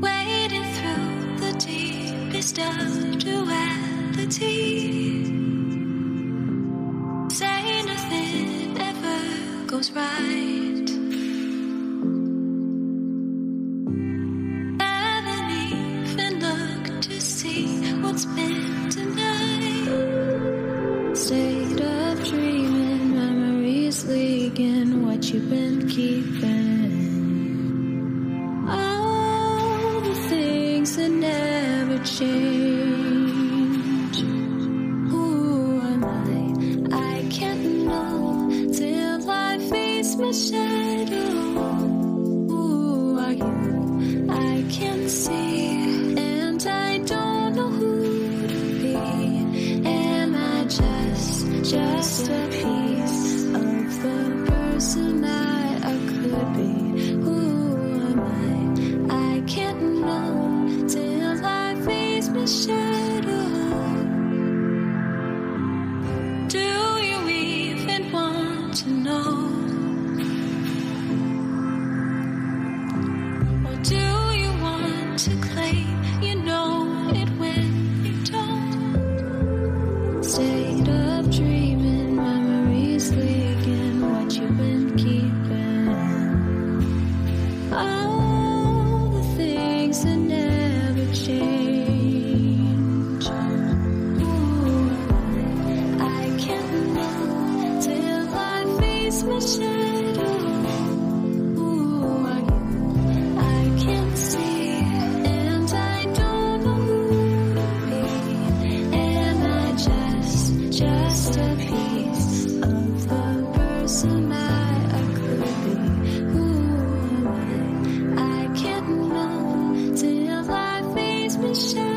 Wading through the deepest of duality. my shadow. Who are you? I can't see, and I don't know who to be. Am I just, just a piece of the person I, I could be? Who am I? I can't know till I face my shadow. Do you even want to know? place sunshine.